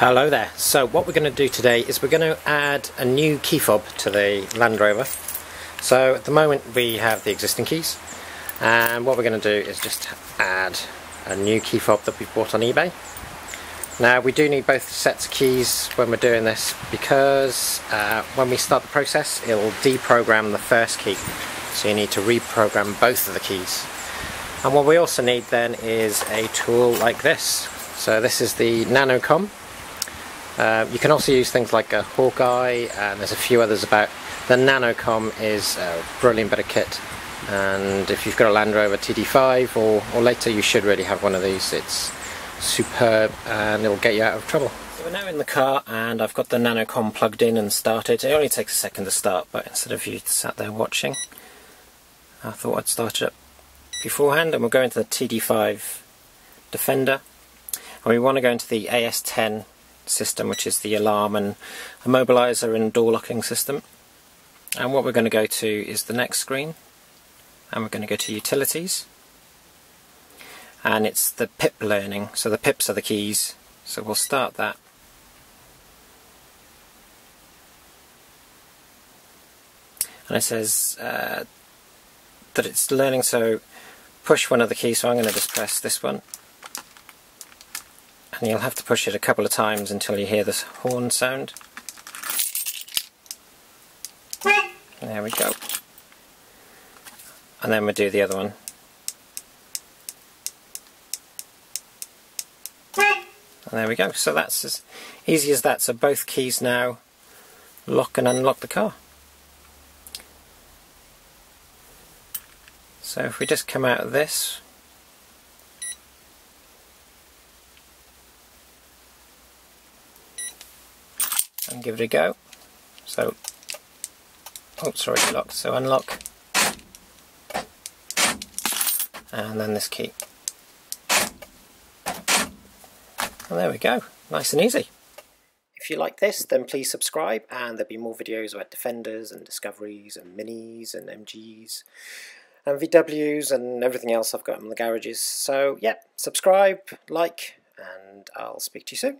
Hello there. So what we're going to do today is we're going to add a new key fob to the Land Rover. So at the moment we have the existing keys and what we're going to do is just add a new key fob that we've bought on eBay. Now we do need both sets of keys when we're doing this because uh, when we start the process it'll deprogram the first key so you need to reprogram both of the keys. And what we also need then is a tool like this. So this is the NanoCom uh, you can also use things like a Hawkeye and there's a few others about. The Nanocom is a brilliant bit of kit and if you've got a Land Rover TD5 or, or later you should really have one of these. It's superb and it'll get you out of trouble. So we're now in the car and I've got the Nanocom plugged in and started. It only takes a second to start but instead of you sat there watching I thought I'd start it up beforehand and we'll go into the TD5 Defender and we want to go into the AS10 system which is the alarm and immobilizer and door locking system. And what we're going to go to is the next screen and we're going to go to utilities. And it's the pip learning so the pips are the keys. So we'll start that. And it says uh, that it's learning so push one of the keys so I'm going to just press this one and you'll have to push it a couple of times until you hear this horn sound. There we go. And then we do the other one. And there we go. So that's as easy as that. So both keys now lock and unlock the car. So if we just come out of this, and give it a go. So, oh sorry, locked. So unlock, and then this key. And there we go, nice and easy. If you like this, then please subscribe, and there'll be more videos about Defenders and Discoveries and Minis and MGs and VWs and everything else I've got in the garages. So yeah, subscribe, like, and I'll speak to you soon.